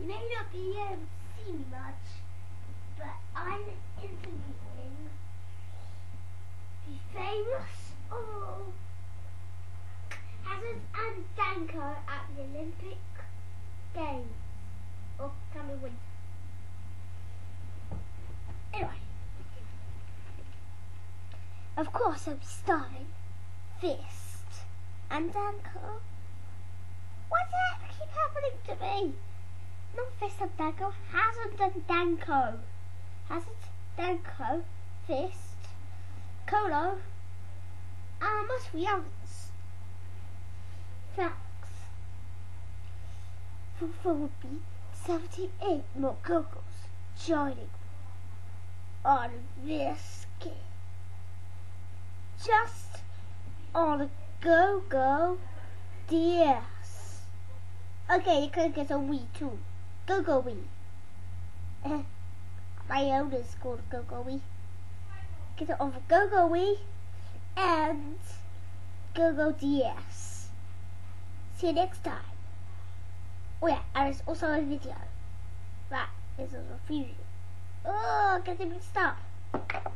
You may not be able to see me much, but I'm interviewing the famous oh, Hazard and Danko at the Olympic Games of coming winter. Anyway, of course I'll be starring Fist and Danko. What's that keep happening to me? Not Fist and Danko, Hazard and Danko. Hazard, Danko, Fist, Colo, and must be others. Thanks. For, for would be 78 more Gogos joining on this game. Just on a go go DS. Okay, you could get a Wii too. Go go Wii. My own is called Go Go Wii. Get it on the Go Go Wii and Go Go DS. See you next time. Oh yeah, and there's also a video. That is a review. Oh, getting mixed up. Ow.